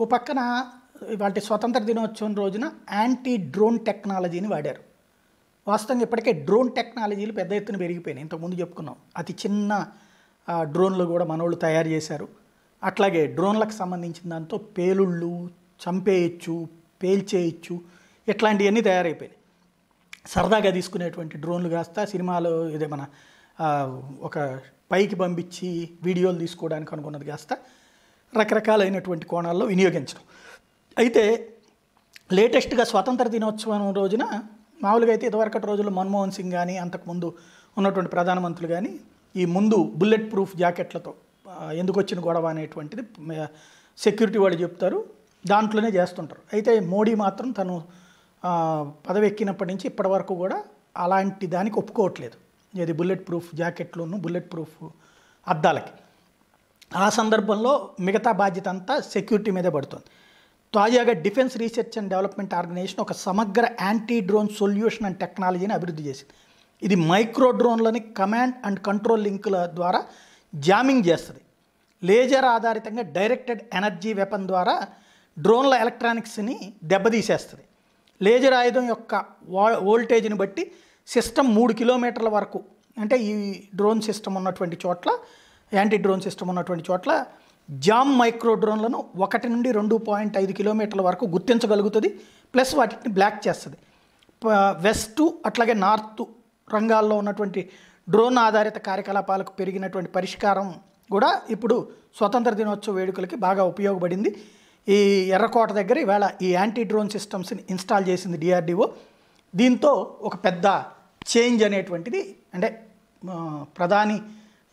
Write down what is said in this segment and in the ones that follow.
ఓ పక్కన వాటి స్వతంత్ర దినోత్సవం రోజున యాంటీ డ్రోన్ టెక్నాలజీని వాడారు. వాస్తవంగా ఇప్పటికే డ్రోన్ టెక్నాలజీలు పెద్ద ఎత్తున పెరిగిపోయినాయి. ఇంతకుముందు చెప్పుకున్నాం. అతి చిన్న డ్రోన్లు కూడా మనోళ్ళు తయారు చేశారు. అట్లాగే డ్రోన్లకు సంబంధించిన దాంతో పేలుళ్ళు చంపేయచ్చు పేల్చేయచ్చు ఇట్లాంటివన్నీ తయారైపోయినాయి. సరదాగా తీసుకునేటువంటి డ్రోన్లు కాస్త సినిమాలో ఇదే మన ఒక పైకి పంపించి వీడియోలు తీసుకోవడానికి అనుకున్నది కాస్త రకరకాలైనటువంటి కోణాల్లో వినియోగించడం. అయితే లేటెస్ట్గా స్వతంత్ర దినోత్సవం రోజున మామూలుగా అయితే ఇదివరకటి రోజుల్లో మన్మోహన్ సింగ్ కానీ అంతకుముందు ఉన్నటువంటి ప్రధానమంత్రులు కానీ ఈ ముందు బుల్లెట్ ప్రూఫ్ జాకెట్లతో ఎందుకు వచ్చిన గొడవ అనేటువంటిది సెక్యూరిటీ వాళ్ళు చెప్తారు దాంట్లోనే చేస్తుంటారు. అయితే మోడీ మాత్రం తను పదవి ఎక్కినప్పటి నుంచి ఇప్పటి వరకు కూడా అలాంటి దానికి ఒప్పుకోవట్లేదు. ఇది బుల్లెట్ ప్రూఫ్ జాకెట్లోను బుల్లెట్ ప్రూఫ్ అద్దాలకి. ఆ సందర్భంలో మిగతా బాధ్యత అంతా సెక్యూరిటీ మీదే పడుతుంది. తాజాగా defence research and development organisation ఒక సమగ్ర యాంటీ డ్రోన్ సొల్యూషన్ అండ్ టెక్నాలజీని అభివృద్ధి చేసింది. ఇది మైక్రో డ్రోన్లని కమాండ్ అండ్ కంట్రోల్ లింకుల ద్వారా జామింగ్ చేస్తుంది. లేజర్ ఆధారితంగా డైరెక్టెడ్ ఎనర్జీ వెపన్ ద్వారా డ్రోన్ల ఎలక్ట్రానిక్స్ని దెబ్బతీసేస్తుంది. లేజర్ ఆయుధం యొక్క వా వోల్టేజ్ని బట్టి సిస్టమ్ మూడు కిలోమీటర్ల వరకు అంటే ఈ డ్రోన్ సిస్టమ్ ఉన్నటువంటి చోట్ల యాంటీ డ్రోన్ సిస్టమ్ ఉన్నటువంటి చోట్ల జామ్ మైక్రో డ్రోన్లను ఒకటి నుండి రెండు పాయింట్ ఐదు కిలోమీటర్ల వరకు గుర్తించగలుగుతుంది ప్లస్ వాటిని బ్లాక్ చేస్తుంది. వెస్ట్ అట్లాగే నార్త్ రంగాల్లో ఉన్నటువంటి డ్రోన్ ఆధారిత కార్యకలాపాలకు పెరిగినటువంటి పరిష్కారం కూడా ఇప్పుడు స్వతంత్ర దినోత్సవ వేడుకలకి బాగా ఉపయోగపడింది. ఈ ఎర్రకోట దగ్గర ఈవేళ ఈ యాంటీ డ్రోన్ సిస్టమ్స్ని ఇన్స్టాల్ చేసింది డిఆర్డిఓ. దీంతో ఒక పెద్ద చేంజ్ అనేటువంటిది అంటే ప్రధాని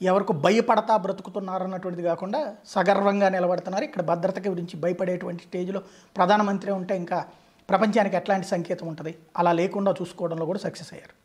ఎవరికి భయపడతా బ్రతుకుతున్నారన్నటువంటిది కాకుండా సగర్వంగా నిలబడుతున్నారు. ఇక్కడ భద్రత గురించి భయపడేటువంటి స్టేజ్లో ప్రధానమంత్రి ఉంటే ఇంకా ప్రపంచానికి ఎట్లాంటి సంకేతం ఉంటుంది? అలా లేకుండా చూసుకోవడంలో కూడా సక్సెస్ అయ్యారు.